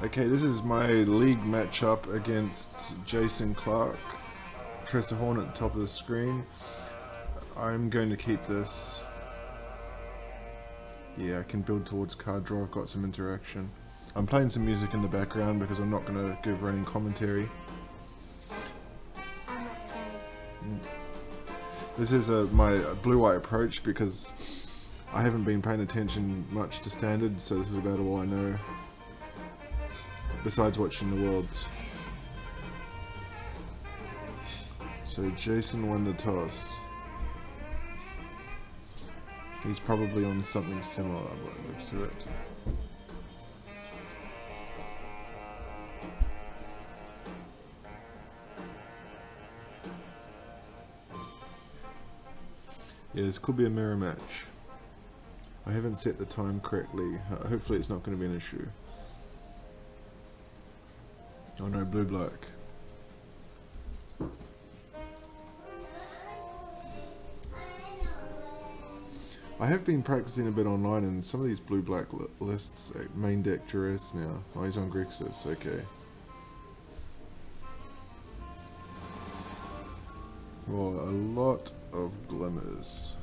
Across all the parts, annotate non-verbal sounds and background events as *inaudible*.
Okay, this is my league matchup against Jason Clark. Tressa Horn at the top of the screen. I'm going to keep this. Yeah, I can build towards card draw. I've got some interaction. I'm playing some music in the background because I'm not going to give running commentary. This is a, my blue-white approach because I haven't been paying attention much to standard, so this is about all I know. Besides watching the Worlds. So Jason won the toss. He's probably on something similar by the looks of it. Yeah, this could be a mirror match. I haven't set the time correctly. Uh, hopefully it's not going to be an issue. Oh no, blue black. I have been practicing a bit online and some of these blue black li lists uh, main deck Duress now. Oh, he's on Grixis, okay. Well, a lot of glimmers.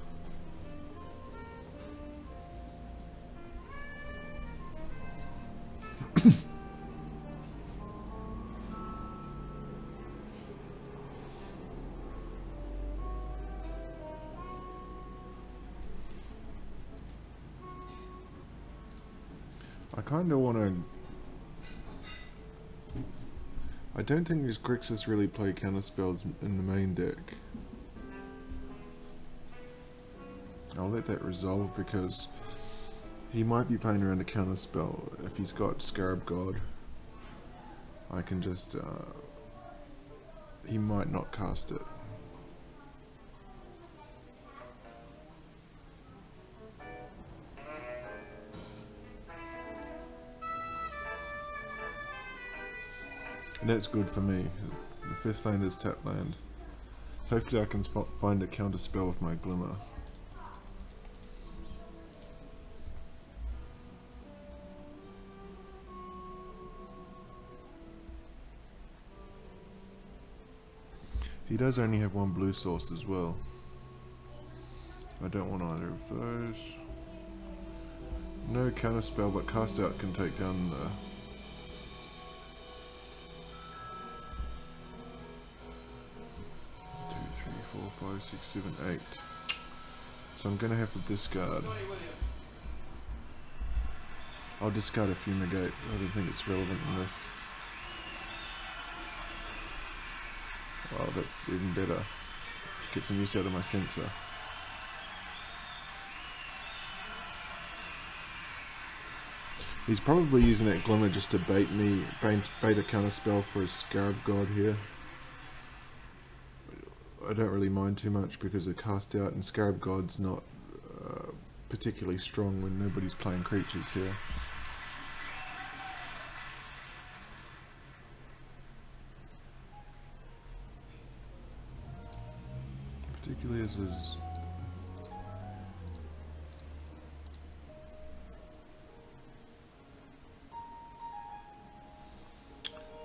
I kind of want to... I don't think these Grixis really play counter spells in the main deck. I'll let that resolve because he might be playing around a counter spell. If he's got Scarab God, I can just... Uh, he might not cast it. And that's good for me. The fifth land is tap land. Hopefully I can find a counter spell with my Glimmer. He does only have one blue source as well. I don't want either of those. No counter spell, but cast out can take down the five, six, seven, eight. So I'm gonna have to discard. I'll discard a fumigate. I don't think it's relevant in this. Wow, that's even better. Get some use out of my Censor. He's probably using that glimmer just to bait me, bait, bait a counter spell for his Scarab God here. I don't really mind too much because of cast out and Scarab God's not uh, particularly strong when nobody's playing creatures here. Particularly as his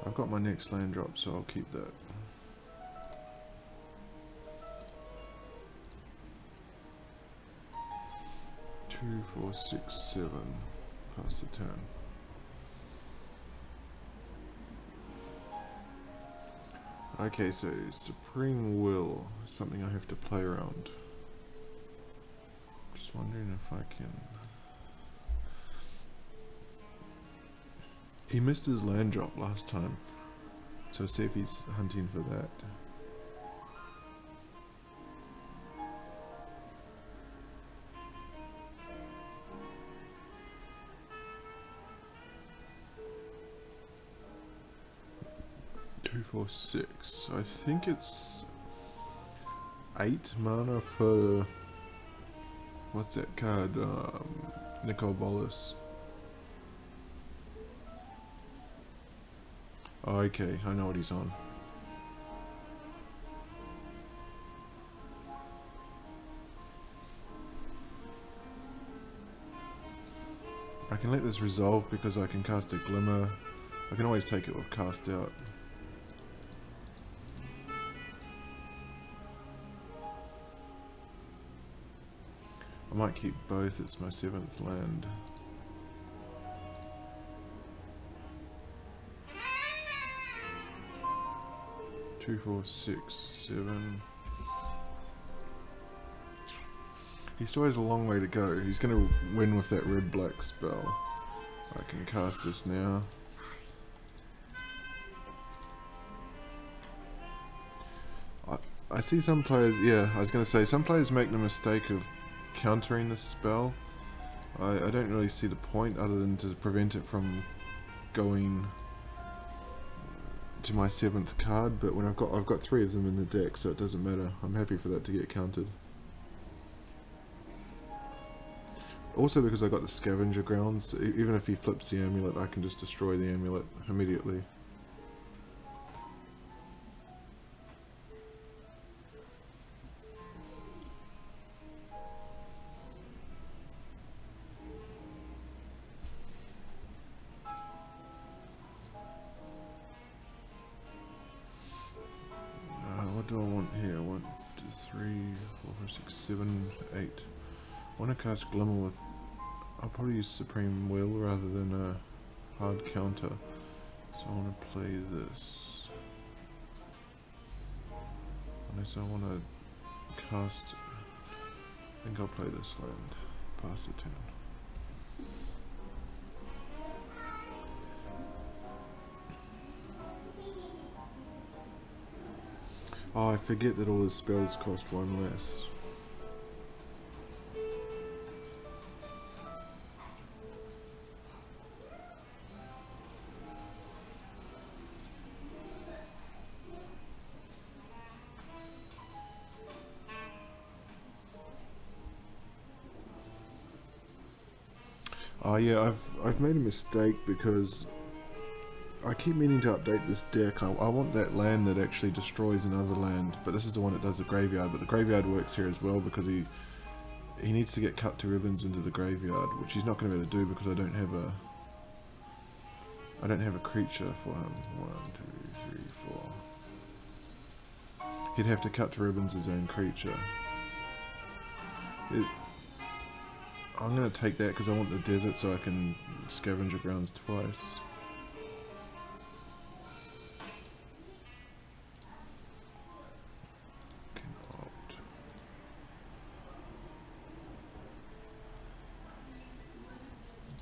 I've got my next land drop so I'll keep that. Two, four, six, seven. Pass the turn. Okay, so Supreme Will something I have to play around. Just wondering if I can... He missed his land drop last time, so see if he's hunting for that. Four, six. I think it's eight mana for what's that card? Um, Nicol Bolas. Oh, okay, I know what he's on. I can let this resolve because I can cast a Glimmer I can always take it with cast out. Might keep both, it's my seventh land. Two, four, six, seven. He still has a long way to go. He's going to win with that red-black spell. I can cast this now. I, I see some players, yeah, I was going to say, some players make the mistake of countering this spell. I, I don't really see the point other than to prevent it from going to my seventh card, but when I've got I've got three of them in the deck, so it doesn't matter. I'm happy for that to get counted. Also because I got the scavenger grounds, even if he flips the amulet, I can just destroy the amulet immediately. Cast Glimmer with... I'll probably use Supreme Will rather than a hard counter. So I want to play this. Unless I want to cast... I think I'll play this land. Pass the turn. Oh, I forget that all the spells cost one less. I've made a mistake because I keep meaning to update this deck. I, I, want that land that actually destroys another land, but this is the one that does the graveyard. But the graveyard works here as well because he he needs to get cut to ribbons into the graveyard, which he's not going to be able to do because I don't have a I don't have a creature for him. One, two, three, four. He'd have to cut to ribbons his own creature. It, I'm going to take that because I want the desert so I can scavenger grounds twice.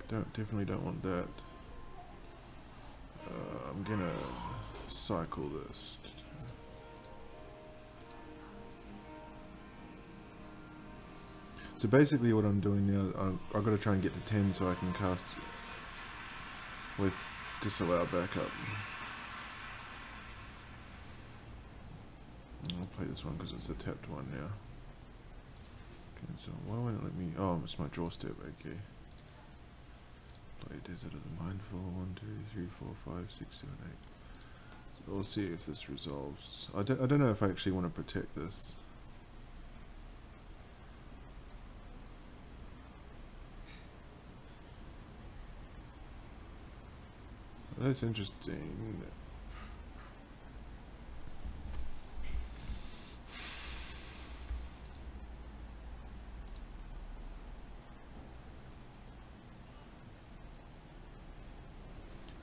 Don't definitely don't want that. Uh, I'm gonna cycle this. So basically what I'm doing now, I've got to try and get to 10 so I can cast with disallow backup. I'll play this one because it's a tapped one now. Okay, so why won't it let me... Oh, it's my draw step, okay. Play Desert of the Mindful, 1, 2, 3, 4, 5, 6, 7, 8. So we'll see if this resolves. I don't, I don't know if I actually want to protect this. That's interesting.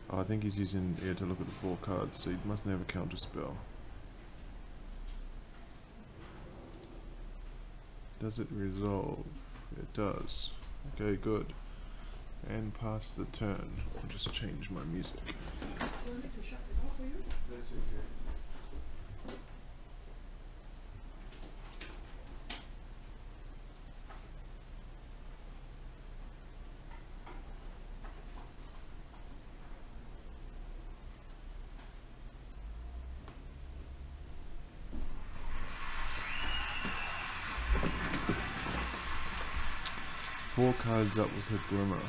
Oh, I think he's using air to look at the four cards, so he mustn't have a counter spell. Does it resolve? It does. Okay, good and pass the turn. I'll just change my music. Four cards up with a glimmer.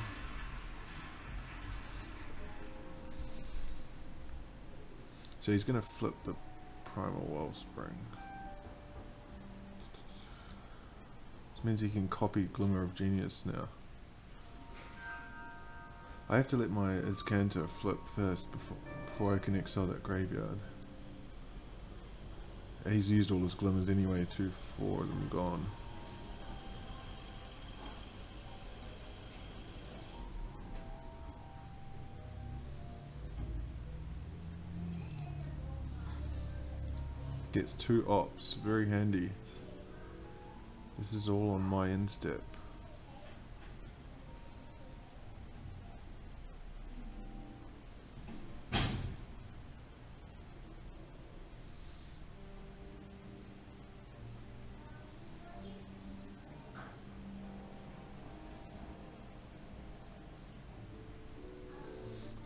So he's going to flip the Primal Wellspring. This means he can copy Glimmer of Genius now. I have to let my Azcanta flip first before before I can exile that graveyard. He's used all his glimmers anyway, two, four of them gone. Gets two ops, very handy. This is all on my instep.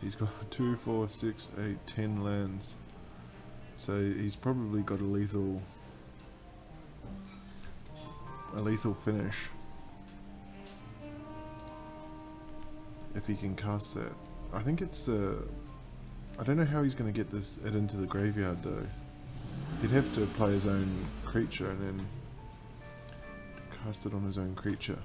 He's got *laughs* two, four, six, eight, ten lands. So he's probably got a lethal a lethal finish. If he can cast that. I think it's uh I don't know how he's gonna get this it into the graveyard though. He'd have to play his own creature and then cast it on his own creature.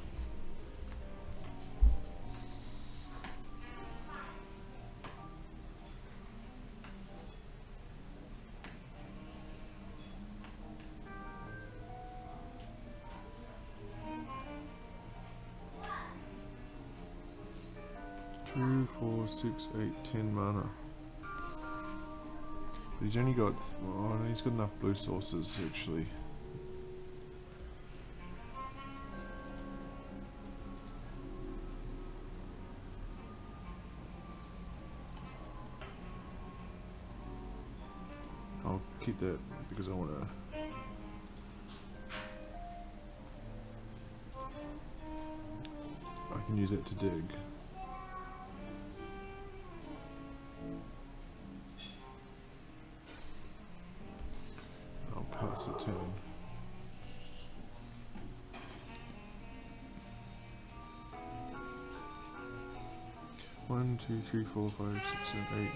He's only got, oh, no, he's got enough blue sources actually. I'll keep that because I want to. I can use it to dig.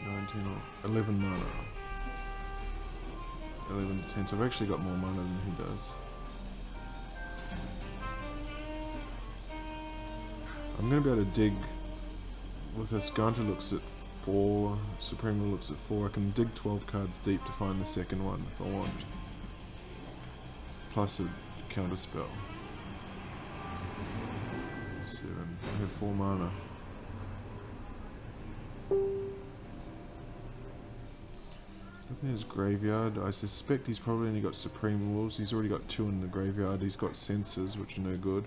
Nine, ten, el- eleven mana. Eleven to ten. So I've actually got more mana than he does. I'm gonna be able to dig with this. Ganta looks at four, Suprema looks at four. I can dig 12 cards deep to find the second one if I want. Plus a counter spell. Seven. I have four mana. Looking at his graveyard, I suspect he's probably only got Supreme Wolves. He's already got two in the graveyard. He's got Censors, which are no good.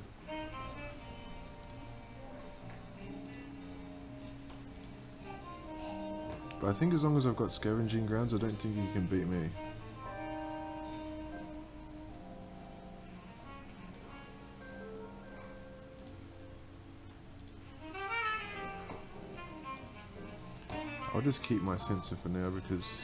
But I think as long as I've got Scavenging Grounds, I don't think he can beat me. I'll just keep my Censor for now because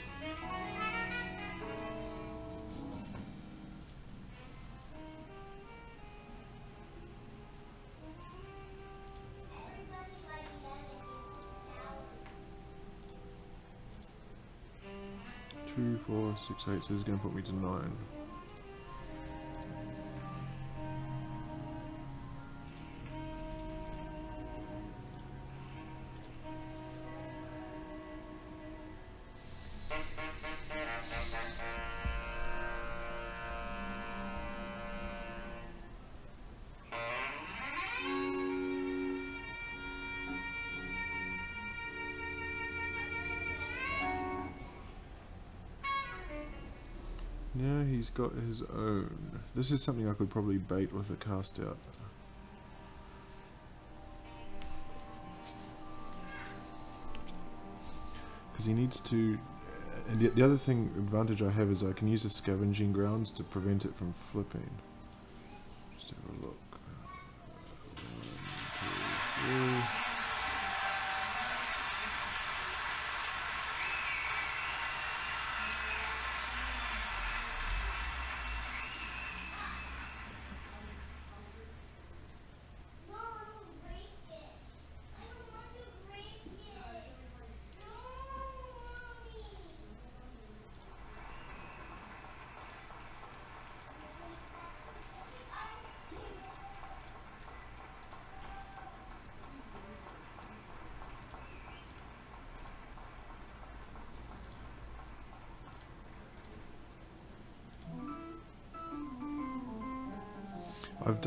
two, four, six, eight. So this is going to put me to nine. Got his own. This is something I could probably bait with a cast out. Because he needs to. And the, the other thing, advantage I have is I can use the scavenging grounds to prevent it from flipping.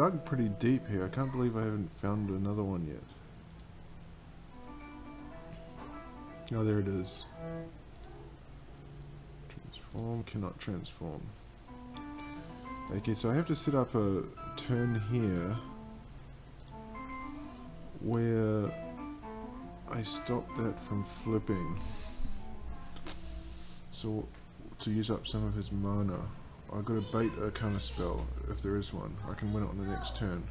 Dug pretty deep here. I can't believe I haven't found another one yet. Oh, there it is. Transform, cannot transform. Okay, so I have to set up a turn here where I stop that from flipping. So, to use up some of his mana. I've got to bait a kind of spell, if there is one. I can win it on the next turn.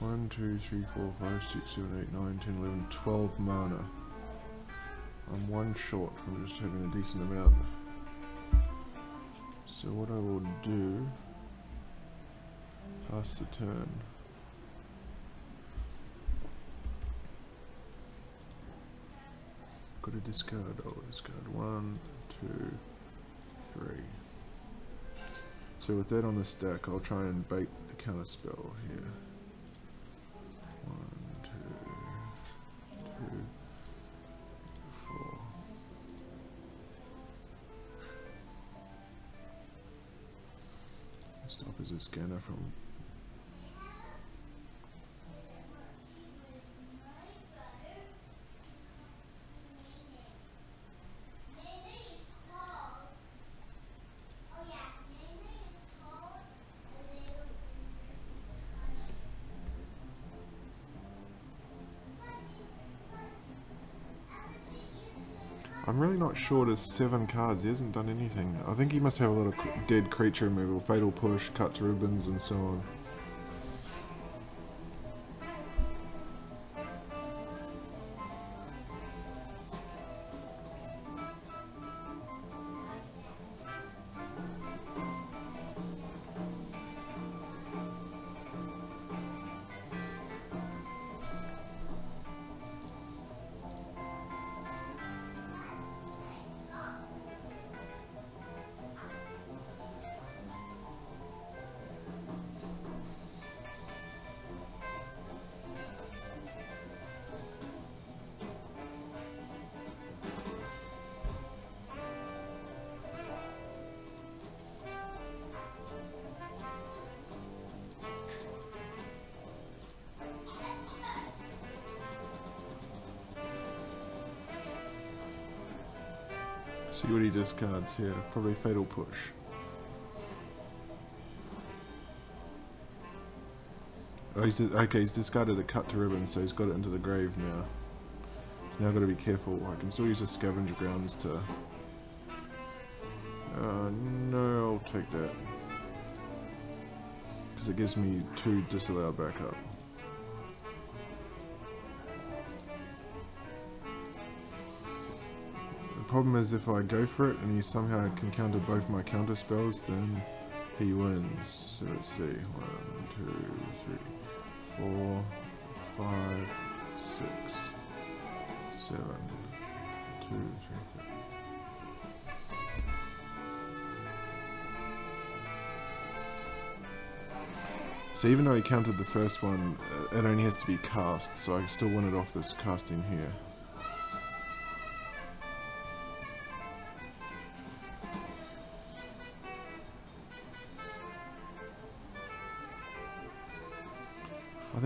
1, 2, 3, 4, 5, 6, 7, 8, 9, 10, 11, 12 mana. I'm one short from just having a decent amount. So what I will do, pass the turn. Got to discard, I'll discard one, two, three. So with that on the stack, I'll try and bait the counter spell here. One, two, two, four. Stop as a scanner from Sure there's seven cards. He hasn't done anything. I think he must have a lot of dead creature removal, fatal push, cuts ribbons, and so on. See what he discards here. Probably Fatal Push. Oh, he's okay. He's discarded a cut to ribbon, so he's got it into the grave now. He's now got to be careful. I can still use the scavenger grounds to. Uh, no, I'll take that because it gives me two disallowed backup. Problem is if I go for it and he somehow can counter both my counter spells, then he wins. So let's see. One, two, three, four, five, six, seven, two, three. So even though he counted the first one, uh, it only has to be cast, so I still want it off this casting here.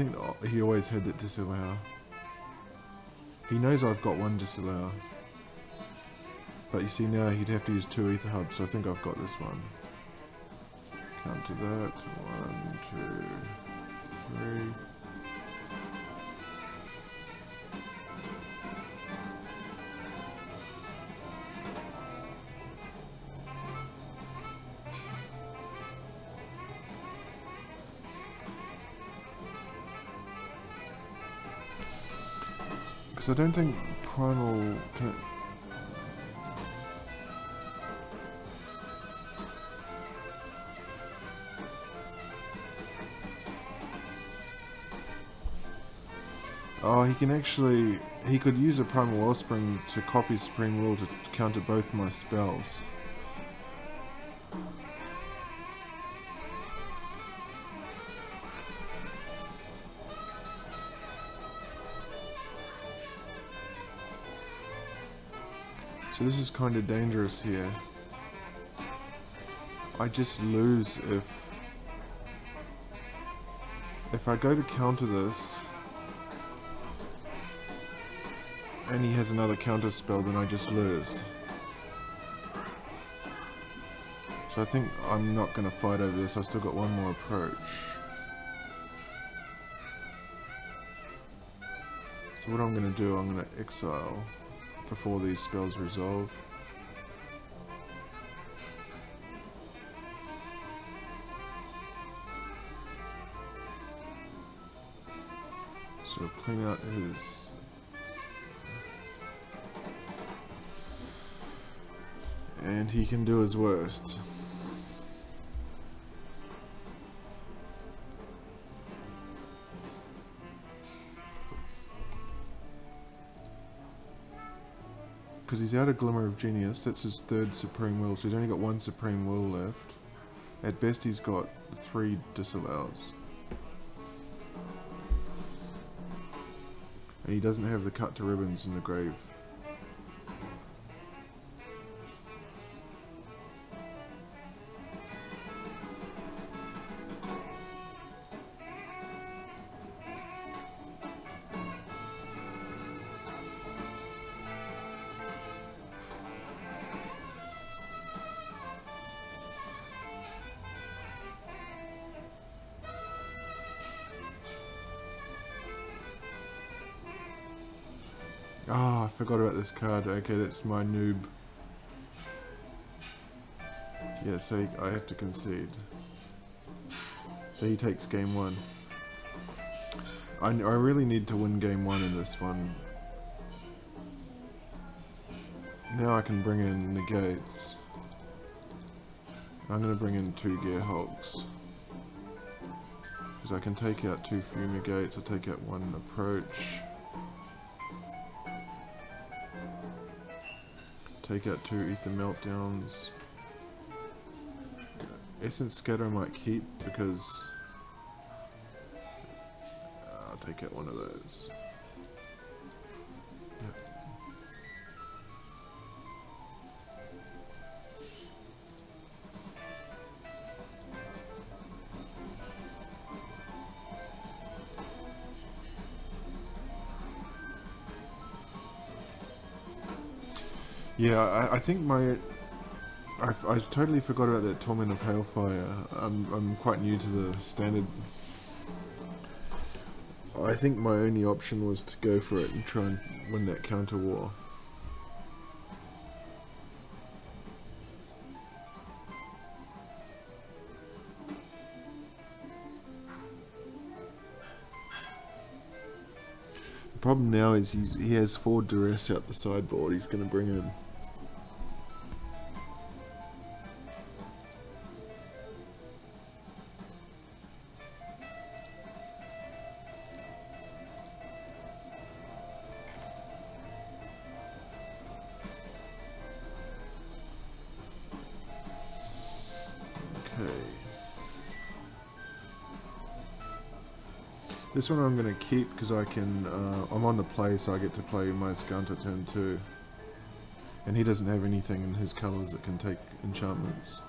Think he always had that disallow. He knows I've got one disallow. But you see now he'd have to use two Aether Hubs, so I think I've got this one. Count to that. One, two, three. Because I don't think Primal can... Oh, he can actually... He could use a Primal Wellspring to copy Supreme Rule to counter both my spells. So this is kind of dangerous here. I just lose if... if I go to counter this, and he has another counter spell, then I just lose. So I think I'm not going to fight over this, I've still got one more approach. So what I'm going to do, I'm going to exile before these spells resolve. So clean out his and he can do his worst. Because he's out of Glimmer of Genius, that's his third Supreme Will, so he's only got one Supreme Will left. At best he's got three disallows. And he doesn't have the cut to ribbons in the grave. This card. Okay, that's my noob. Yeah, so I have to concede. So he takes game one. I, I really need to win game one in this one. Now I can bring in negates. I'm going to bring in two Gearhulks. Because I can take out two Fumigates, I'll take out one approach. Take out two Aether Meltdowns. Essence Scatter I might keep because I'll take out one of those. Yeah, I, I think my... I, I totally forgot about that Torment of Hailfire. I'm, I'm quite new to the standard. I think my only option was to go for it and try and win that counter war. The problem now is he's, he has four duress out the sideboard he's going to bring in. This one I'm going to keep because I can, uh, I'm on the play so I get to play my Azcanta turn 2. And he doesn't have anything in his colours that can take enchantments.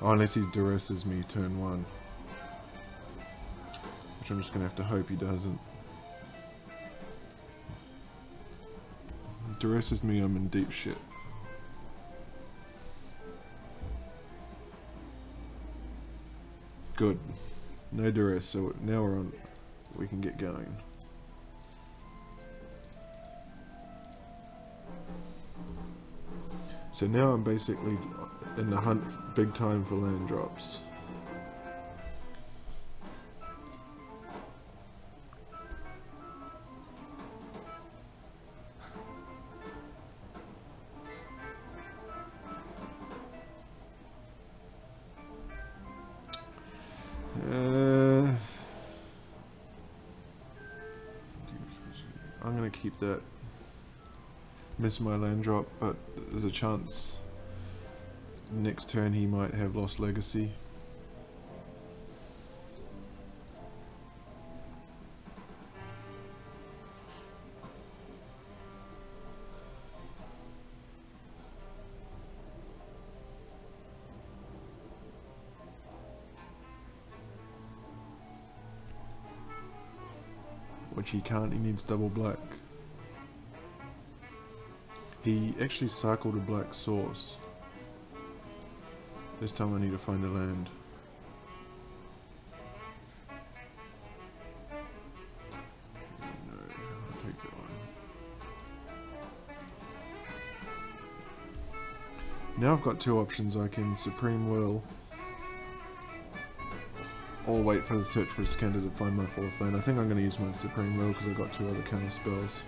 Oh, unless he duresses me turn 1. Which I'm just going to have to hope he doesn't. Duresses me, I'm in deep shit. Good. No duress, so now we're on we can get going. So now I'm basically in the hunt big time for land drops. Miss my land drop, but there's a chance next turn he might have lost legacy. which he can't, he needs double black. He actually cycled a black source. This time I need to find the land. Now I've got two options. I can Supreme Will or wait for the Search for Azcanta to find my fourth land. I think I'm going to use my Supreme Will because I've got two other counter spells.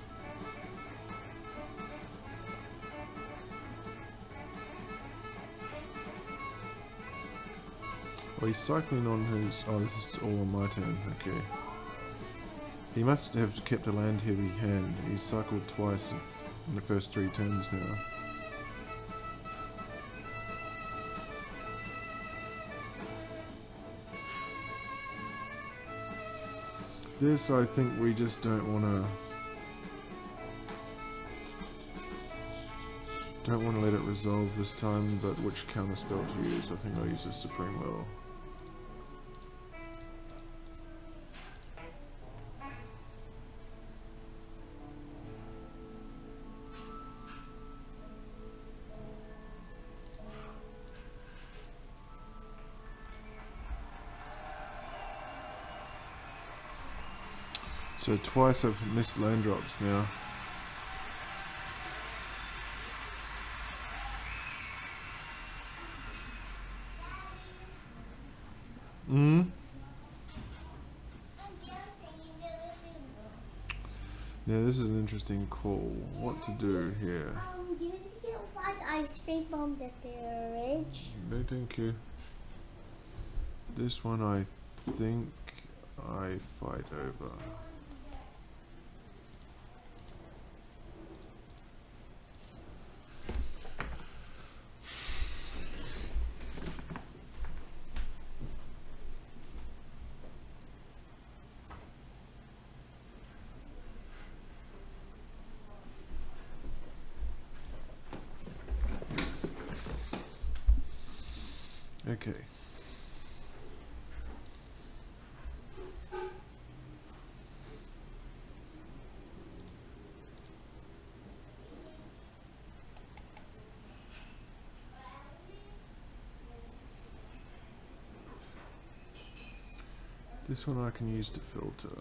He's cycling on his... Oh, this is all on my turn. Okay. He must have kept a land heavy hand. He's cycled twice in the first three turns now. This, I think we just don't want to... Don't want to let it resolve this time, but which counter spell to use? I think I'll use a Supreme Will. So twice I've missed land drops now. Hmm? Yeah, this is an interesting call. What to do here? Ice cream from the fridge? No, thank you. This one I think I fight over. Okay. This one I can use to filter.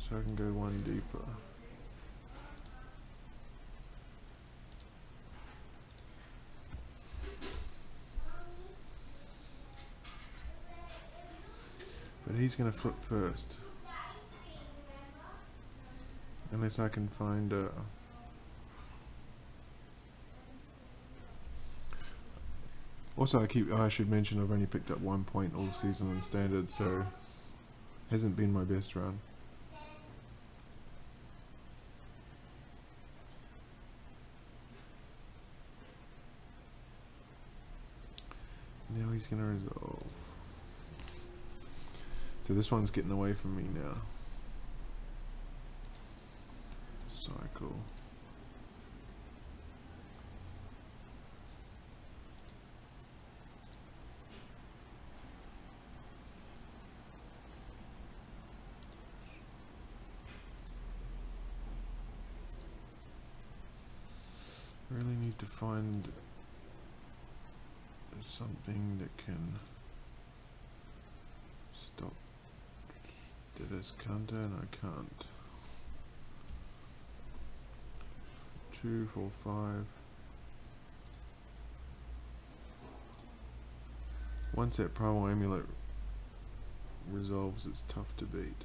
So I can go one deeper. But he's going to flip first. Unless I can find a... Also, I keep. I should mention I've only picked up one point all season on standard, so hasn't been my best run. Now he's gonna resolve. So this one's getting away from me now. Cycle. Really need to find something that can stop this counter and I can't. Two, four, five. Once that primal amulet resolves, it's tough to beat.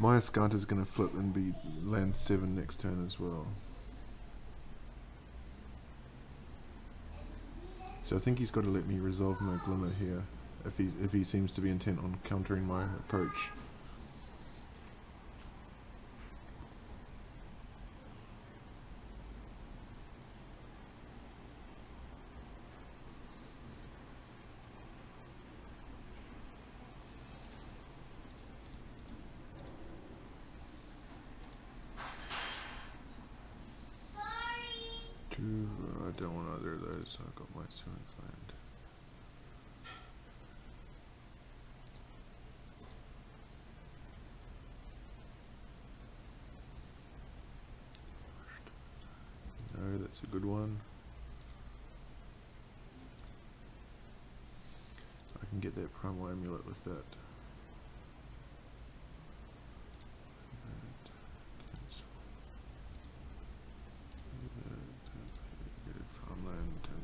My Azcanta is going to flip and be land 7 next turn as well. So I think he's got to let me resolve my Glimmer here if he if he seems to be intent on countering my approach. Two, I don't want either of those, so I got my seventh land. That's a good one. I can get that primal amulet with that.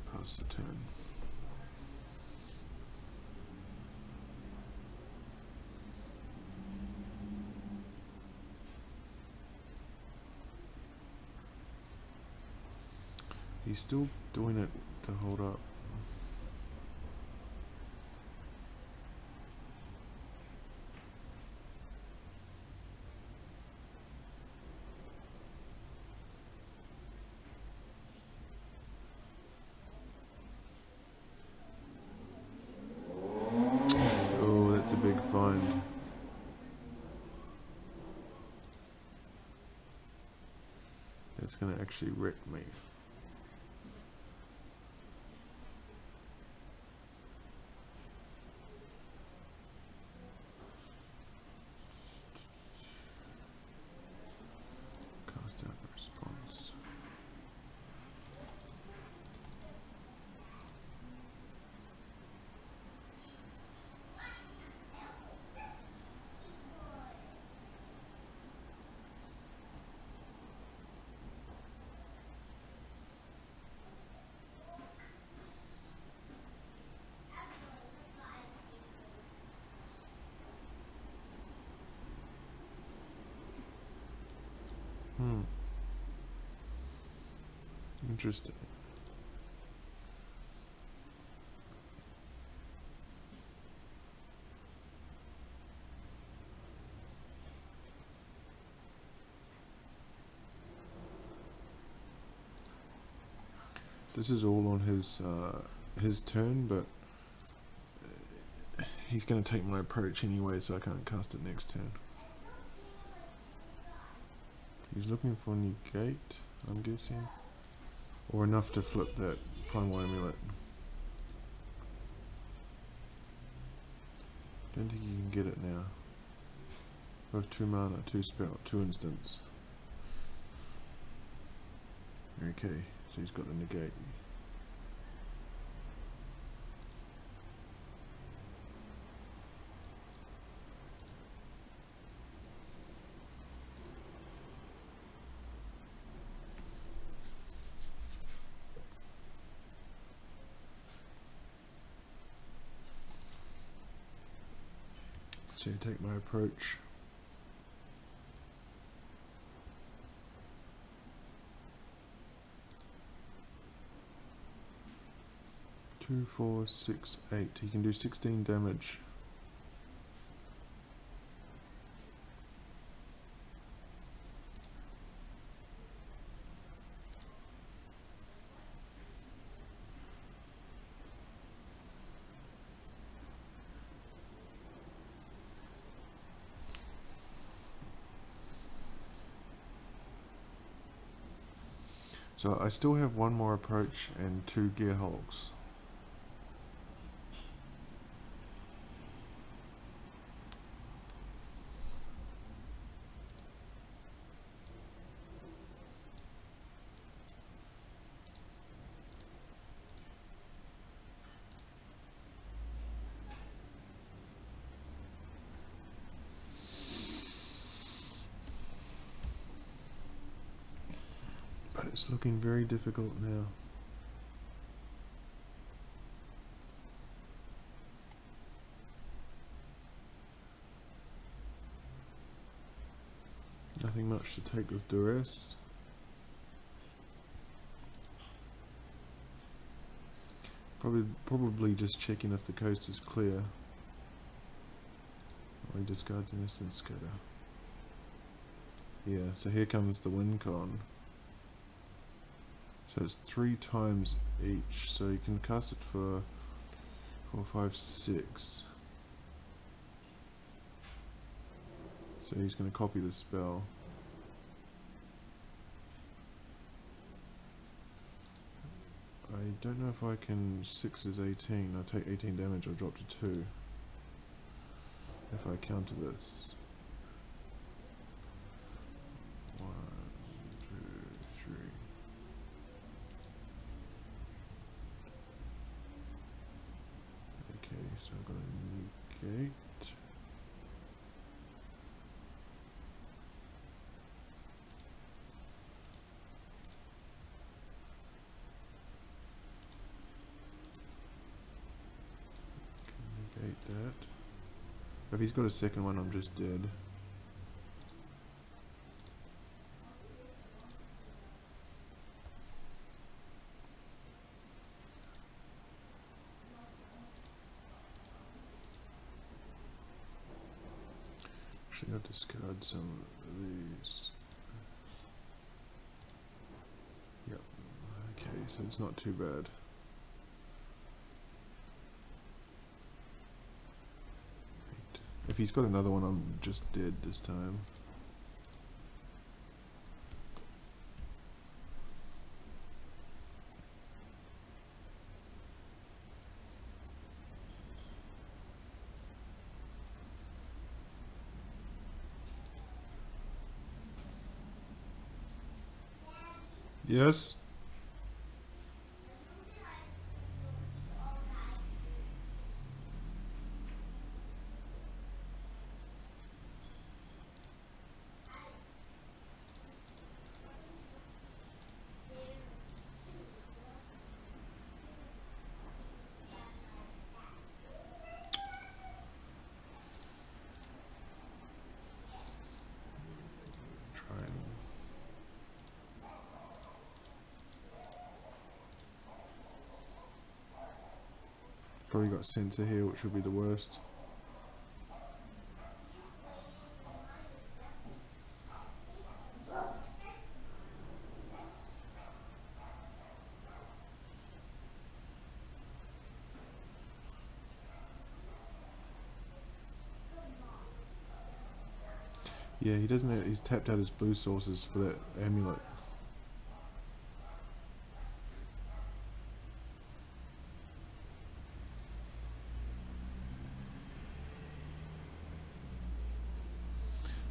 The. He's still doing it to hold up. Oh, find. That's gonna actually wreck me. Cast out response. Hmm. Interesting. This is all on his uh, his turn, but uh, he's going to take my approach anyway, so I can't cast it next turn. He's looking for a new gate, I'm guessing. Or enough to flip that primal amulet. Don't think you can get it now. I have two mana, two spell, two instants. Okay, so he's got the negate. You take my approach. Two, four, six, eight. He can do sixteen damage. So I still have one more approach and two gear hulks. But it's looking very difficult now. Nothing much to take with duress. Probably, probably just checking if the coast is clear. Or he discards an essence scatter. Yeah, so here comes the win con. So it's three times each, so you can cast it for four, five, six. So he's going to copy the spell. I don't know if I can. Six is 18. I take 18 damage, I'll drop to two. If I counter this. One, two, three. If he's got a second one, I'm just dead. Actually, I'll discard some of these. Yep. Okay, so it's not too bad. Eight. If he's got another one, I'm just dead this time. Yes. Try and Probably got Censor here, which would be the worst. Yeah, he doesn't. He's tapped out his blue sources for that amulet.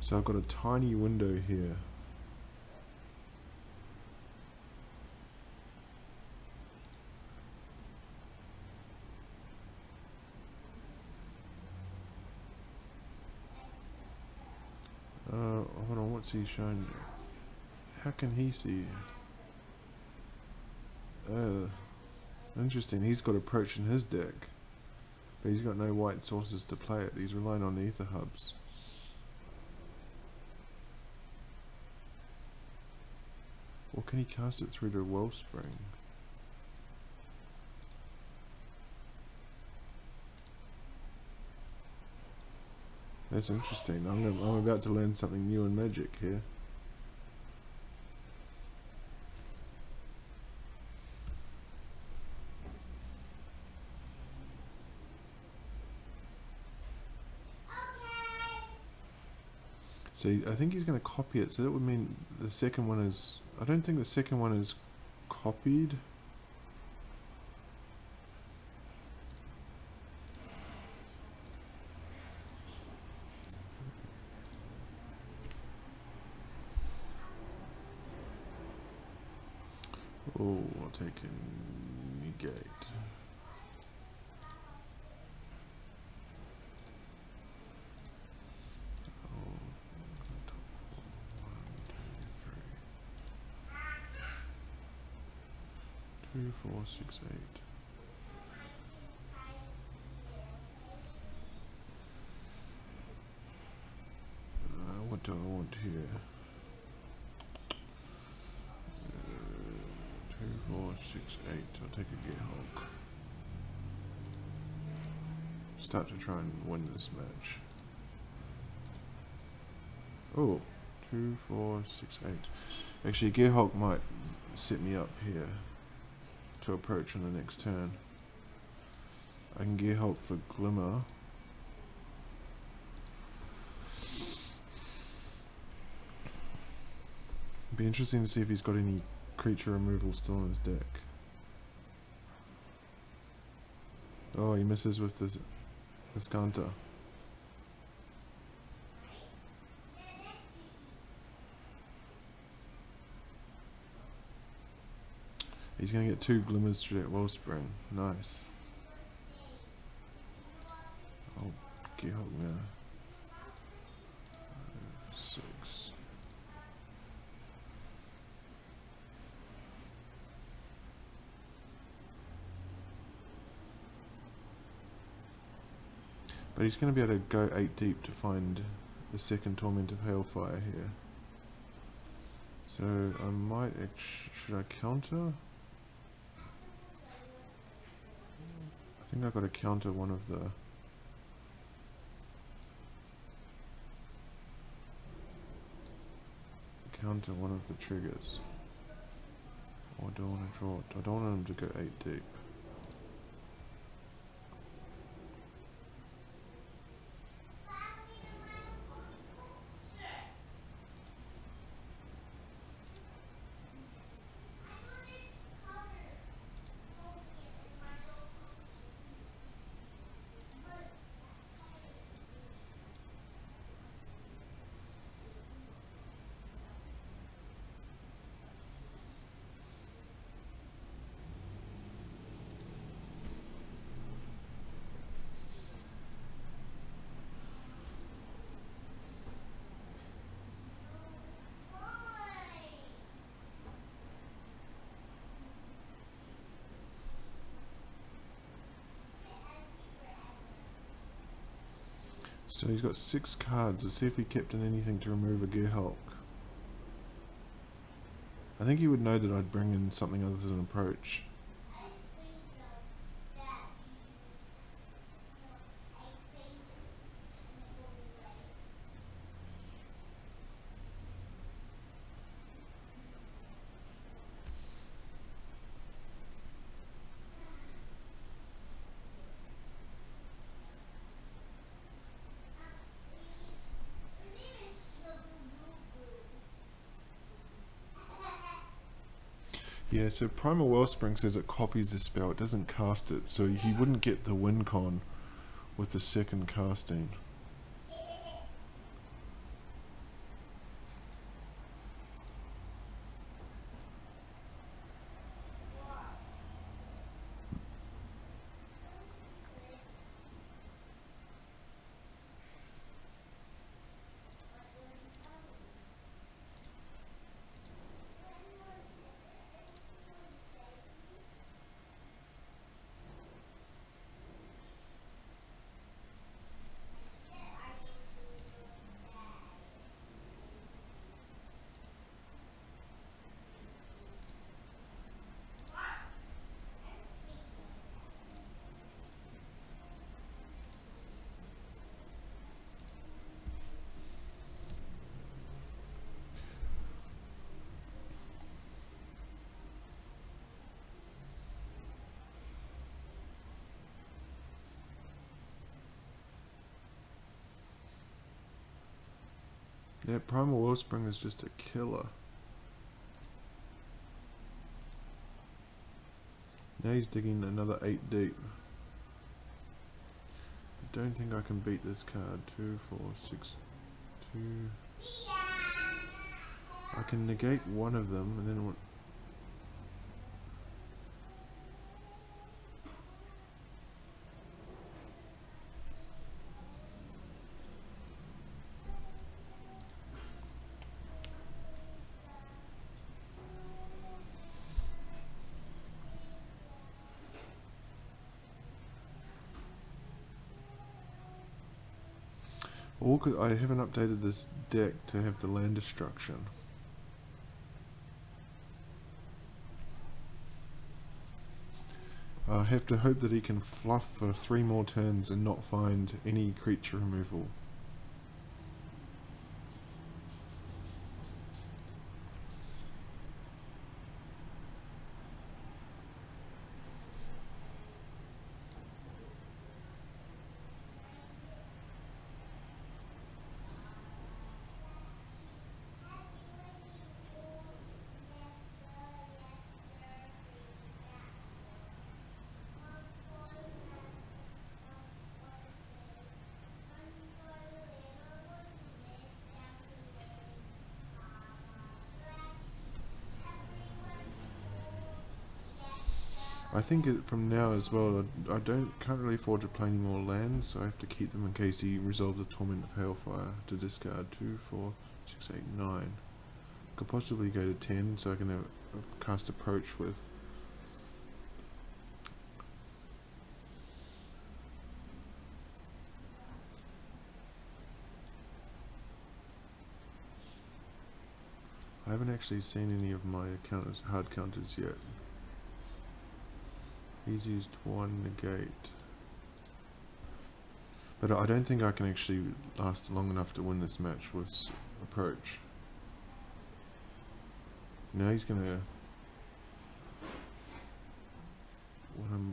So I've got a tiny window here. Uh, hold on, what's he showing? How can he see? Uh, interesting, he's got approach in his deck. But he's got no white sources to play it, he's relying on the Aether Hubs. Or can he cast it through the wellspring? That's interesting. I'm, I'm about to learn something new in magic here. So I think he's going to copy it. So that would mean the second one is. I don't think the second one is copied. Oh, I'll take a negate. Oh, top four. One, two, three. Two, four, six, eight. Uh, what do I want here? Uh, two, four, six, eight. I'll take a Gearhulk. Start to try and win this match. Oh, two, four, six, eight. Actually, Gearhulk might set me up here to approach on the next turn. I can Gearhulk for Glimmer. Be interesting to see if he's got any creature removal still in his deck. Oh, he misses with this, this He's going to get two glimmers through that wellspring. Nice. I'll get hook now. Six. But he's going to be able to go 8 deep to find the second Torment of Hailfire here. So I might, should I counter? Think I've got to counter one of the... Counter one of the triggers. Or do I want to draw? I don't want him to go 8 deep. So he's got six cards. Let's see if he kept in anything to remove a gear Gearhulk. I think he would know that I'd bring in something other than approach. Yeah, so Primal Wellspring says it copies the spell, it doesn't cast it, so he wouldn't get the win con with the second casting. Yeah, Primal Wellspring is just a killer. Now he's digging another 8 deep. I don't think I can beat this card. 2, 4, 6, 2... I can negate one of them and then I haven't updated this deck to have the land destruction. I have to hope that he can fluff for three more turns and not find any creature removal. I think it, from now as well, I, I don't can't really afford to play any more lands, so I have to keep them in case he resolves the Torment of Hailfire to discard 2, 4, 6, 8, 9. Could possibly go to 10, so I can have, cast Approach with I haven't actually seen any of my counters, hard counters yet. He's used one negate. But I don't think I can actually last long enough to win this match with approach. Now he's gonna.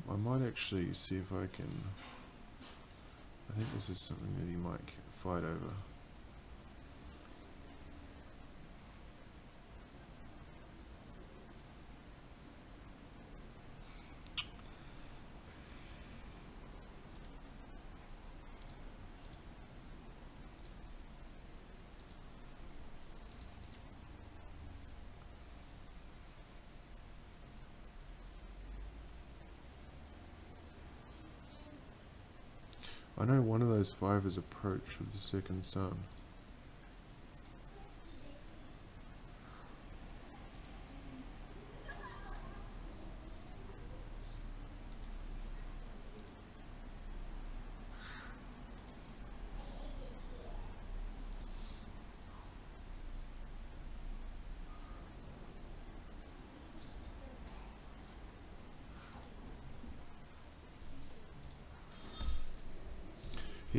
I might actually see if I can. I think this is something that he might fight over. I is approach of the second sun.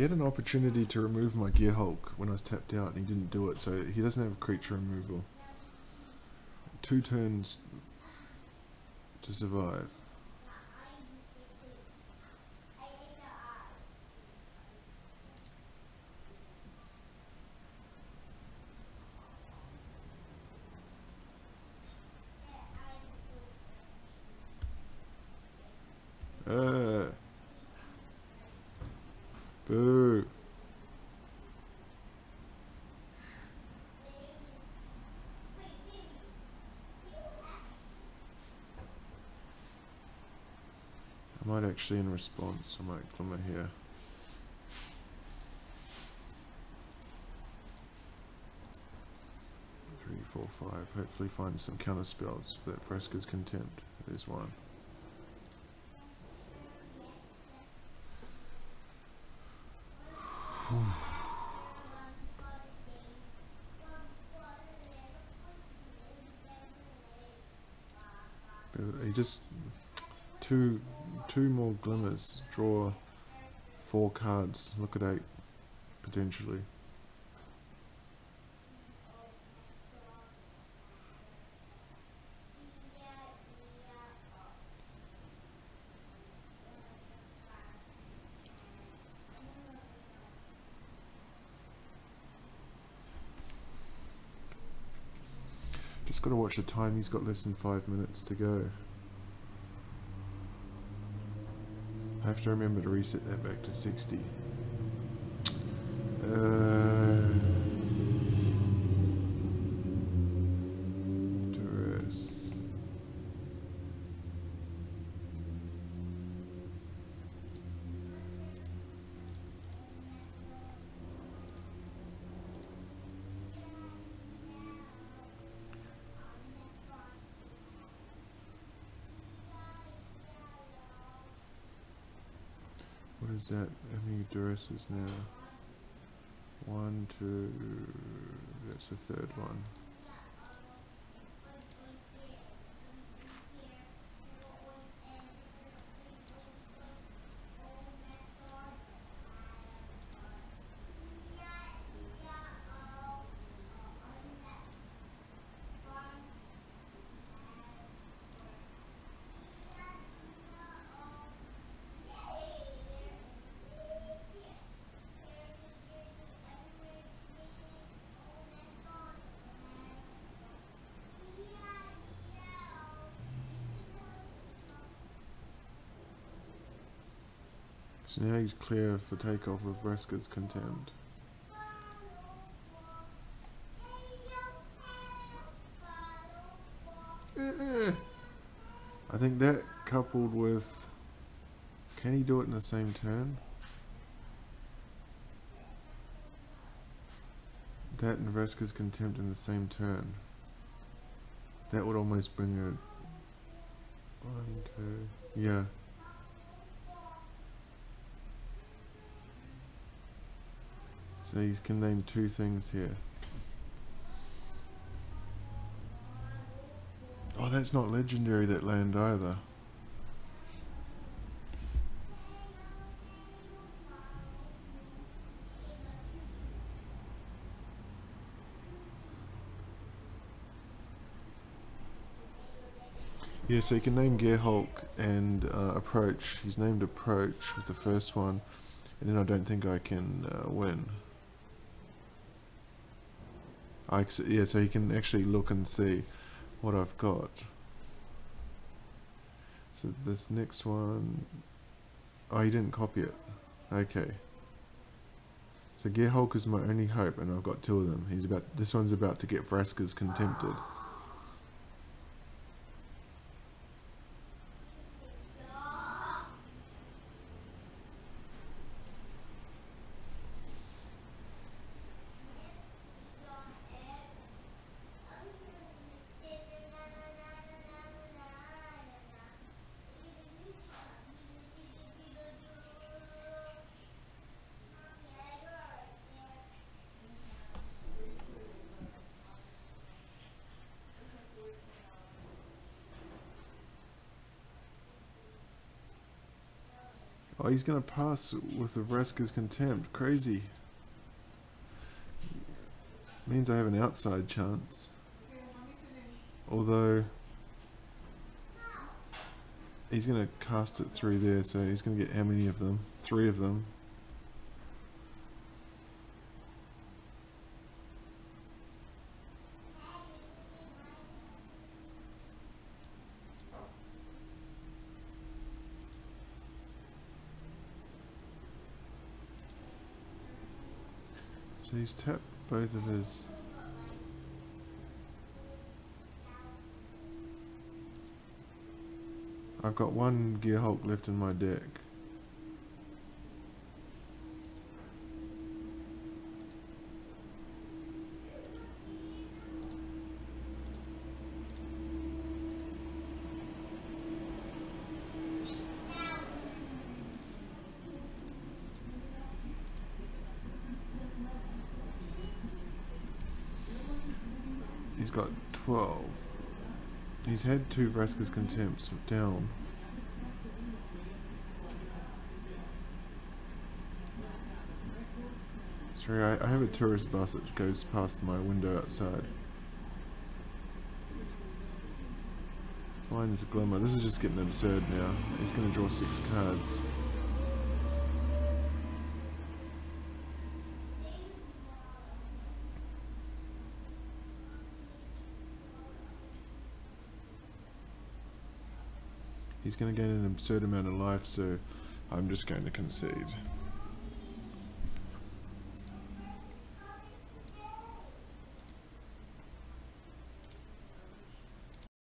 He had an opportunity to remove my Gear Hulk when I was tapped out and he didn't do it, so he doesn't have creature removal. Two turns to survive. Uh. Boo. I might actually, in response, I might come here. Three, four, five. Hopefully find some counter spells for that Vraska's Contempt. There's one. *sighs* He just two two more glimmers. Draw four cards. Look at eight potentially. Just gotta watch the time, he's got less than five minutes to go. I have to remember to reset that back to 60. Is that? How many duresses now? One, two, that's the third one. Now he's clear for takeoff of Vraska's Contempt. Eh. I think that coupled with... Can he do it in the same turn? That and Vraska's Contempt in the same turn. That would almost bring her... One, two... Yeah. So you can name two things here. Oh, that's not legendary, that land either. Yeah, so you can name Gearhulk and uh, Approach. He's named Approach with the first one, and then I don't think I can uh, win. I, yeah, so he can actually look and see what I've got. So this next one, oh, he didn't copy it. Okay. So Gearhulk is my only hope, and I've got two of them. He's about. This one's about to get Vraska's contempted. He's gonna pass with the Vraska's contempt. Crazy. Means I have an outside chance. Although he's gonna cast it through there, so he's gonna get how many of them? Three of them. He's tapped both of his. I've got one Gear Hulk left in my deck. He's got 12. He's had two Vraska's contempts down. Sorry, I, I have a tourist bus that goes past my window outside. Mine is a glimmer. This is just getting absurd now. He's going to draw six cards. He's going to gain an absurd amount of life, so I'm just going to concede.